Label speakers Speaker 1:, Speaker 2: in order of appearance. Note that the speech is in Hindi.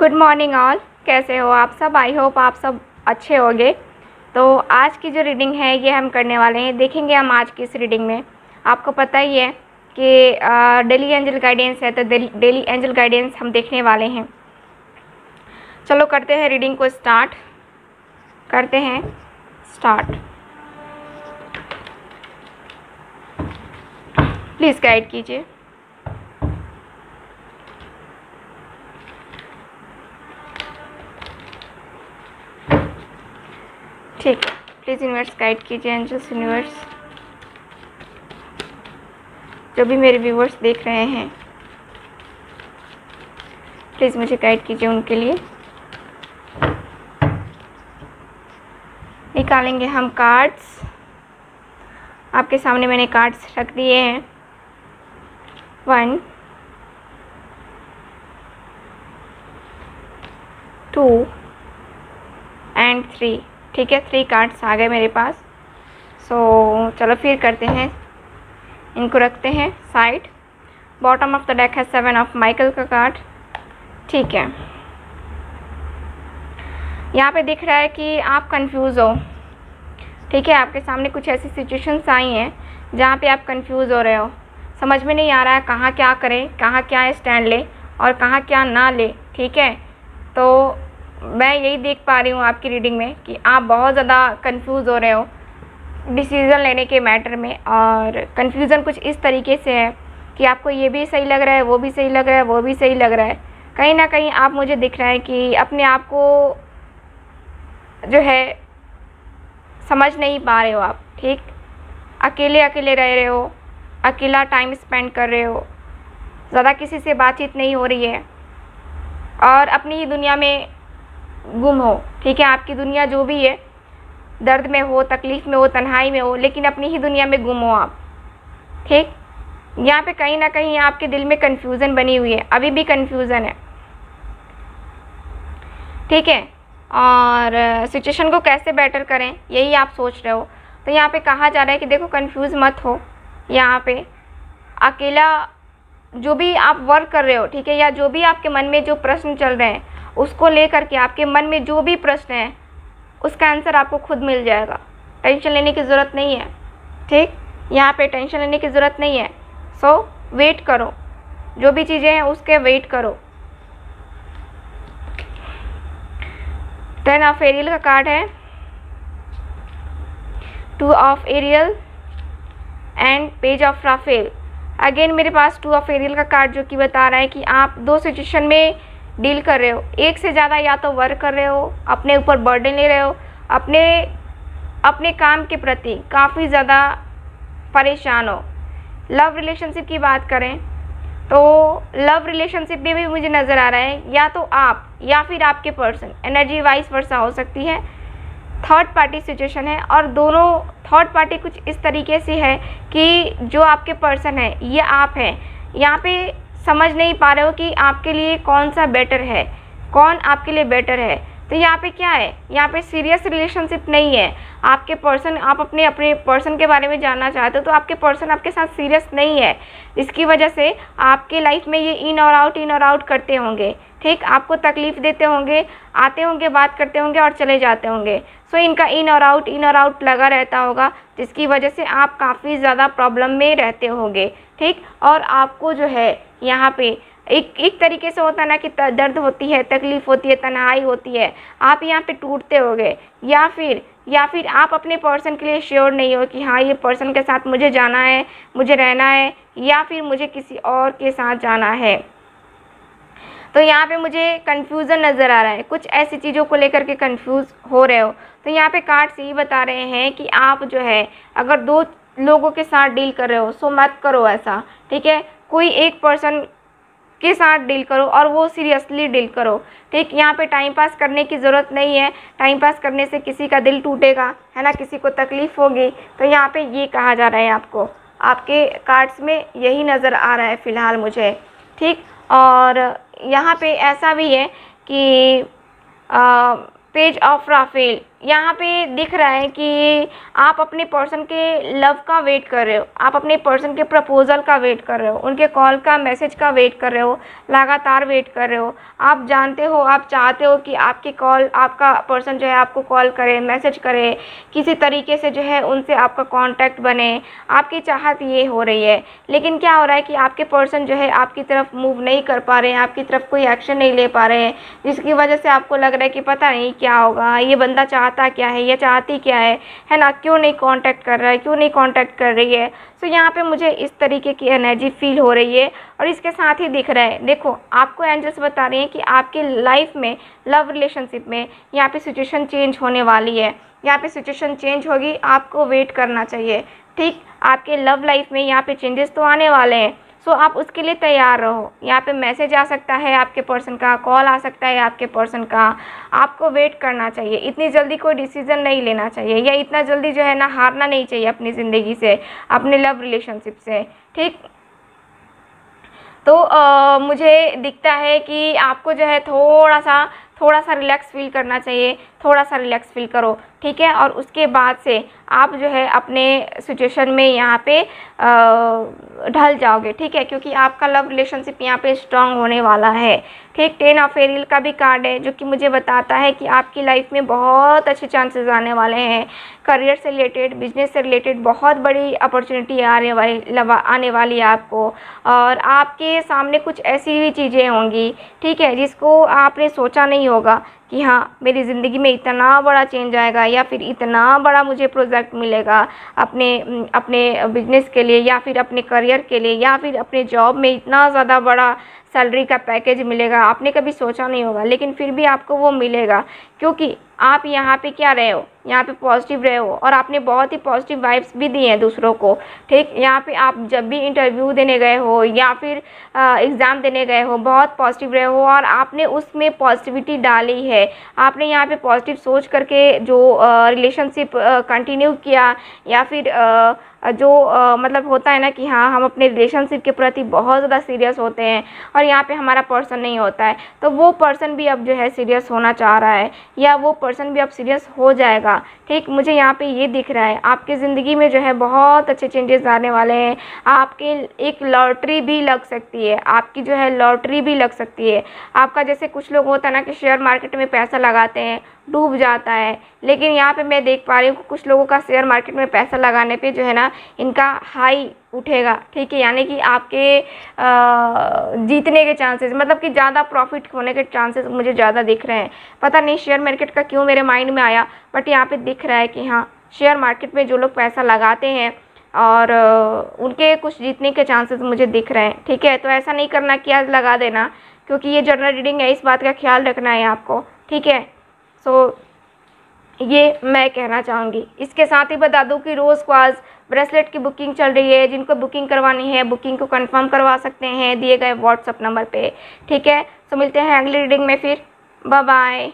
Speaker 1: गुड मॉर्निंग ऑल कैसे हो आप सब? आई होप आप सब अच्छे होंगे। तो आज की जो रीडिंग है, ये हम करने वाले हैं। देखेंगे हम आज की इस रीडिंग में। आपको पता ही है कि डेली एंजल गाइडेंस है तो डेली एंजल गाइडेंस हम देखने वाले हैं। चलो करते हैं रीडिंग को स्टार्ट करते हैं स्टार्ट प्लीज़ गाइड कीजिए। ठीक है। प्लीज़ यूनिवर्स गाइड कीजिए एंजल्स यूनिवर्स जो भी मेरे व्यूवर्स देख रहे हैं प्लीज़ मुझे गाइड कीजिए उनके लिए। निकालेंगे हम कार्ड्स आपके सामने मैंने कार्ड्स रख दिए हैं। वन टू एंड थ्री ठीक है थ्री कार्ड्स आ गए मेरे पास। सो so, चलो फिर करते हैं। इनको रखते हैं side bottom of the deck है सेवन ऑफ़ माइकल का कार्ड ठीक है। यहाँ पे दिख रहा है कि आप कंफ्यूज हो। ठीक है आपके सामने कुछ ऐसी सिचुएशंस आई हैं जहाँ पे आप कंफ्यूज हो रहे हो। समझ में नहीं आ रहा है कहाँ क्या करें कहाँ क्या स्टैंड ले और कहाँ क्या ना ले। ठीक है तो मैं यही देख पा रही हूँ आपकी रीडिंग में कि आप बहुत ज़्यादा कंफ्यूज हो रहे हो डिसीज़न लेने के मैटर में और कन्फ्यूज़न कुछ इस तरीके से है कि आपको ये भी सही लग रहा है, वो भी सही लग रहा है, वो भी सही लग रहा है। कहीं ना कहीं आप मुझे दिख रहा है कि अपने आप को जो है समझ नहीं पा रहे हो आप, ठीक? अकेले अकेले रह रहे हो, अकेला टाइम स्पेंड कर रहे हो, ज़्यादा किसी से बातचीत नहीं हो रही है। और अपनी ही दुनिया में गुम हो। ठीक है, आपकी दुनिया जो भी है, दर्द में हो, तकलीफ़ में हो, तन्हाई में हो, लेकिन अपनी ही दुनिया में गुम हो आप। ठीक? यहाँ पे कहीं ना कहीं आपके दिल में कन्फ्यूज़न बनी हुई है। अभी भी कन्फ्यूज़न है। ठीक है? और सिचुएशन को कैसे बेटर करें, यही आप सोच रहे हो। तो यहाँ पे कहा जा रहा है कि देखो कंफ्यूज मत हो। यहाँ पे अकेला जो भी आप वर्क कर रहे हो, ठीक है, या जो भी आपके मन में जो प्रश्न चल रहे हैं उसको लेकर के आपके मन में जो भी प्रश्न है उसका आंसर आपको खुद मिल जाएगा। टेंशन लेने की ज़रूरत नहीं है। ठीक? यहाँ पे टेंशन लेने की ज़रूरत नहीं है। सो so, वेट करो। जो भी चीज़ें हैं उसके वेट करो। टेन ऑफ़ एरियल का कार्ड है। Two of Ariel and page of Raphael again मेरे पास टू ऑफ़ एरियल का कार्ड जो कि बता रहा है कि आप दो सिचुएशन में डील कर रहे हो। एक से ज़्यादा या तो वर्क कर रहे हो, अपने ऊपर बर्डन ले रहे हो, अपने अपने काम के प्रति काफ़ी ज़्यादा परेशान हो। लव रिलेशनशिप की बात करें तो लव रिलेशनशिप में भी मुझे नज़र आ रहा है, या तो आप, या फिर आपके पर्सन एनर्जी वाइज वर्षा हो सकती है। थर्ड पार्टी सिचुएशन है, और दोनों थर्ड पार्टी कुछ इस तरीके से है कि जो आपके पर्सन है, ये आप हैं। यहाँ पे समझ नहीं पा रहे हो कि आपके लिए कौन सा बेटर है। कौन आपके लिए बेटर है? तो यहाँ पे क्या है? यहाँ पे सीरियस रिलेशनशिप नहीं है। आपके पर्सन आप अपने अपने पर्सन के बारे में जानना चाहते हो तो आपके पर्सन आपके साथ सीरियस नहीं है। इसकी वजह से आपके लाइफ में ये इन और आउट इन और आउट करते होंगे। ठीक? आपको तकलीफ़ देते होंगे, आते होंगे, बात करते होंगे और चले जाते होंगे। सो इनका इन और आउट इन और आउट लगा रहता होगा, जिसकी वजह से आप काफ़ी ज़्यादा प्रॉब्लम में रहते होंगे। ठीक? और आपको जो है, यहाँ पे एक एक तरीके से होता है ना कि दर्द होती है, तकलीफ़ होती है तनाई होती है। आप यहाँ पे टूटते होगे, या फिर या फिर आप अपने पर्सन के लिए श्योर नहीं हो कि हाँ ये पर्सन के साथ मुझे जाना है, मुझे रहना है, या फिर मुझे किसी और के साथ जाना है। तो यहाँ पे मुझे कन्फ्यूज़न नज़र आ रहा है। कुछ ऐसी चीज़ों को लेकर के कन्फ्यूज़ हो रहे हो। तो यहाँ पे कार्ड्स यही बता रहे हैं कि आप जो है, अगर दो लोगों के साथ डील कर रहे हो सो मत करो ऐसा, ठीक है? कोई एक पर्सन के साथ डील करो और वो सीरियसली डील करो, ठीक? यहाँ पे टाइम पास करने की ज़रूरत नहीं है। टाइम पास करने से किसी का दिल टूटेगा, है ना? किसी को तकलीफ़ होगी। तो यहाँ पे ये कहा जा रहा है आपको। आपके कार्ड्स में यही नज़र आ रहा है फ़िलहाल मुझे, ठीक? और यहाँ पे ऐसा भी है कि पेज ऑफ़ राफेल यहाँ पे दिख रहा है कि आप अपने पर्सन के लव का वेट कर रहे हो। आप अपने पर्सन के प्रपोज़ल का वेट कर रहे हो। उनके कॉल का मैसेज का वेट कर रहे हो। लगातार वेट कर रहे हो। आप जानते हो, आप चाहते हो कि आपकी कॉल, आपका पर्सन जो है आपको कॉल करे, मैसेज करे, किसी तरीके से जो है उनसे आपका कॉन्टैक्ट बने। आपकी चाहत ये हो रही है। लेकिन क्या हो रहा है कि आपके पर्सन जो है आपकी तरफ़ मूव नहीं कर पा रहे हैं, आपकी तरफ़ कोई एक्शन नहीं ले पा रहे हैं, जिसकी वजह से आपको लग रहा है कि पता नहीं क्या होगा। ये बंदा चाह चाहता क्या है या चाहती क्या है? है ना? क्यों नहीं कांटेक्ट कर रहा है? क्यों नहीं कांटेक्ट कर रही है? सो so, यहाँ पे मुझे इस तरीके की एनर्जी फील हो रही है और इसके साथ ही दिख रहा है। देखो आपको एंजल्स बता रहे हैं कि आपकी लाइफ में लव रिलेशनशिप में यहाँ पे सिचुएशन चेंज होने वाली है। यहाँ पे सिचुएशन चेंज होगी आपको वेट करना चाहिए। ठीक? आपके लव लाइफ में यहाँ पे चेंजेस तो आने वाले हैं। सो आप उसके लिए तैयार रहो। यहाँ पे मैसेज आ सकता है आपके पर्सन का कॉल आ सकता है आपके पर्सन का। आपको वेट करना चाहिए। इतनी जल्दी कोई डिसीज़न नहीं लेना चाहिए या इतना जल्दी जो है ना हारना नहीं चाहिए अपनी ज़िंदगी से अपने लव रिलेशनशिप से। ठीक? तो आ, मुझे दिखता है कि आपको जो है थोड़ा सा थोड़ा सा रिलैक्स फील करना चाहिए। थोड़ा सा रिलैक्स फील करो। ठीक है? और उसके बाद से आप जो है अपने सिचुएशन में यहाँ पे ढल जाओगे, ठीक है? क्योंकि आपका लव रिलेशनशिप यहाँ पे स्ट्रांग होने वाला है, ठीक? टेन ऑफ़ एरियल का भी कार्ड है, जो कि मुझे बताता है कि आपकी लाइफ में बहुत अच्छे चांसेस आने वाले हैं। करियर से रिलेटेड बिज़नेस से रिलेटेड बहुत बड़ी अपॉर्चुनिटी आने वाली आने वाली है आपको। और आपके सामने कुछ ऐसी भी चीज़ें होंगी, ठीक है? जिसको आपने सोचा नहीं होगा। कि हाँ मेरी ज़िंदगी में इतना बड़ा चेंज आएगा या फिर इतना बड़ा मुझे प्रोजेक्ट मिलेगा अपने अपने बिज़नेस के लिए या फिर अपने करियर के लिए या फिर अपने जॉब में इतना ज़्यादा बड़ा सैलरी का पैकेज मिलेगा। आपने कभी सोचा नहीं होगा लेकिन फिर भी आपको वो मिलेगा। क्योंकि आप यहाँ पे क्या रहे हो? यहाँ पे पॉजिटिव रहे हो और आपने बहुत ही पॉजिटिव वाइब्स भी दी हैं दूसरों को। ठीक? यहाँ पे आप जब भी इंटरव्यू देने गए हो या फिर एग्ज़ाम देने गए हो बहुत पॉजिटिव रहे हो और आपने उसमें पॉजिटिविटी डाली है। आपने यहाँ पे पॉजिटिव सोच करके जो रिलेशनशिप कंटिन्यू किया या फिर आ, जो आ, मतलब होता है ना कि हाँ हम अपने रिलेशनशिप के प्रति बहुत ज़्यादा सीरियस होते हैं। और यहाँ पे हमारा पर्सन नहीं होता है। तो वो पर्सन भी अब जो है सीरियस होना चाह रहा है या वो पर्सन भी अब सीरियस हो जाएगा। ठीक, मुझे यहाँ पे ये दिख रहा है, आपकी ज़िंदगी में जो है बहुत अच्छे चेंजेस आने वाले हैं। आपके एक लॉटरी भी लग सकती है, आपकी जो है लॉटरी भी लग सकती है। आपका जैसे कुछ लोग होता है ना कि शेयर मार्केट में पैसा लगाते हैं, डूब जाता है। लेकिन यहाँ पे मैं देख पा रही हूँ कुछ लोगों का शेयर मार्केट में पैसा लगाने पे जो है ना इनका हाई उठेगा ठीक है? यानी कि आपके आ, जीतने के चांसेस मतलब कि ज़्यादा प्रॉफिट होने के चांसेस मुझे ज़्यादा दिख रहे हैं। पता नहीं शेयर मार्केट का क्यों मेरे माइंड में आया बट यहाँ पे दिख रहा है कि हाँ शेयर मार्केट में जो लोग पैसा लगाते हैं और उनके कुछ जीतने के चांसेस मुझे दिख रहे हैं ठीक है? तो ऐसा नहीं करना कि आज लगा देना क्योंकि ये जनरल रीडिंग है इस बात का ख्याल रखना है आपको ठीक है? सो ये मैं कहना चाहूँगी। इसके साथ ही बता दूँ कि रोज़ क्वाज, ब्रेसलेट की बुकिंग चल रही है, जिनको बुकिंग करवानी है, बुकिंग को कंफर्म करवा सकते हैं दिए गए व्हाट्सअप नंबर पे। ठीक है? तो मिलते हैं अगली रीडिंग में फिर। Bye bye